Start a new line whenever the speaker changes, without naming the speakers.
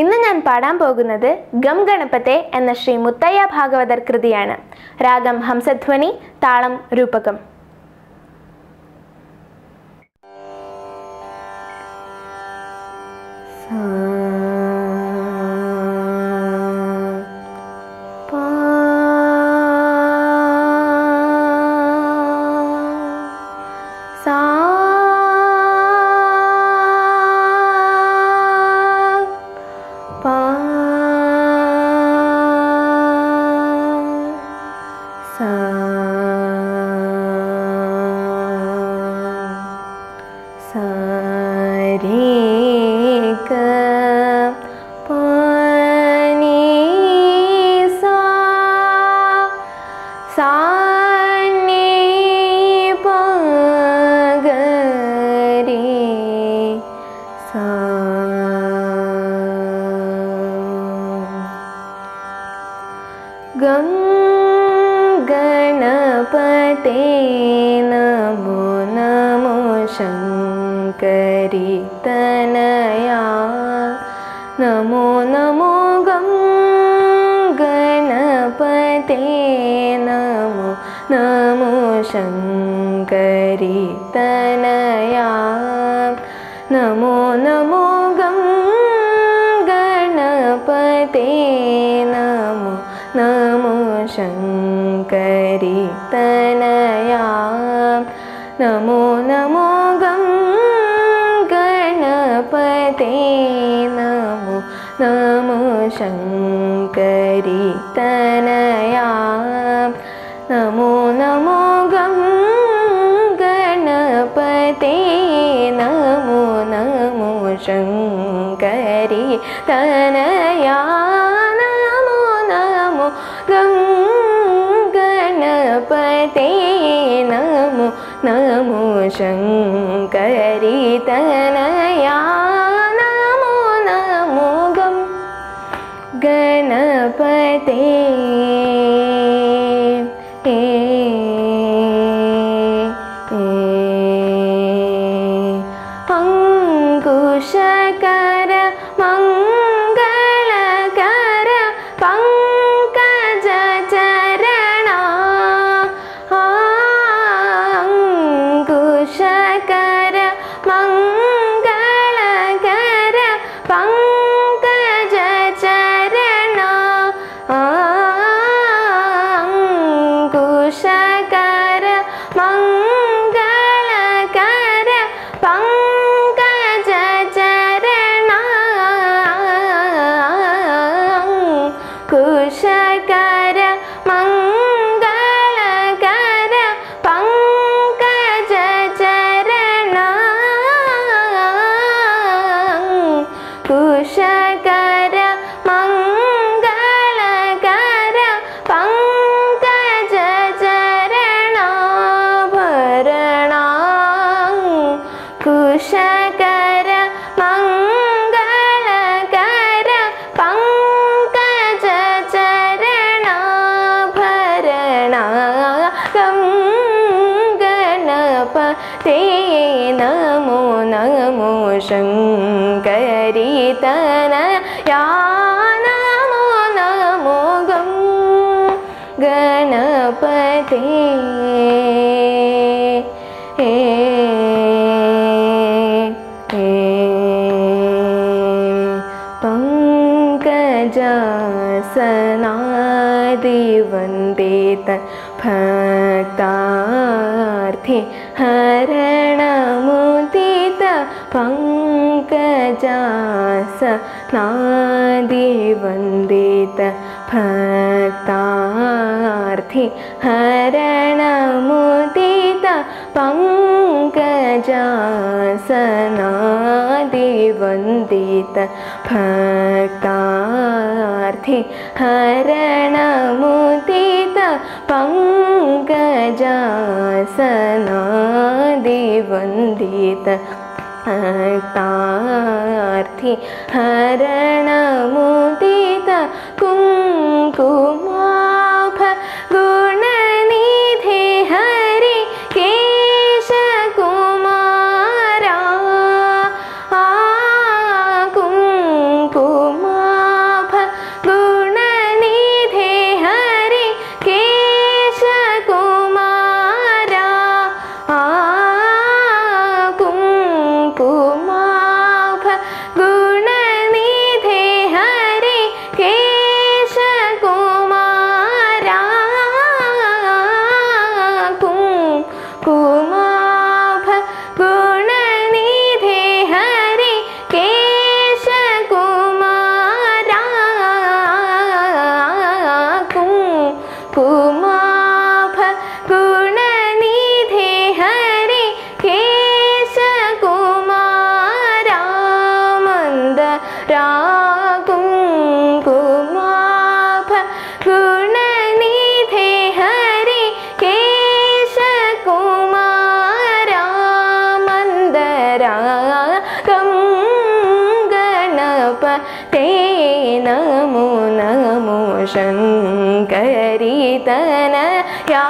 ഇന്ന് ഞാൻ പാടാൻ പോകുന്നത് ഗം ഗണപത്തെ എന്ന ശ്രീ മുത്തയ്യ ഭാഗവതർ കൃതിയാണ്. രാഗം ഹംസധ്വനി താളം രൂപകം. शङ्करि तनया नमो नमो गं गणपते नमो नमो शङ्करि तनया नमो नमो गं गणपते नमो नमो शङ्करि नमो शङ्करि तनया नमो नमो गं गणपते नमो नमो शङ्करि तनया नमो नमो गं गणपते नमो नमो शङ्करि तनया कुशकर मङ्गलकर पङ्कजचरणा भरणा कुशकर मङ्गलकर भरणा गं गणपते नमो नमो शङ्करि गणपते। पङ्कजासनादिवन्दित भक्तार्थि हरणमुदित पङ्कजासनादिवन्दित भक्तार्थि हरणमुदित पङ्कजासनादिवन्दित भक्तार्थि हरणमुदित पङ्कजासनादिवन्दित भक्तार्थि हरणमुदित कुङ्कुमाभ शङ्करीतन या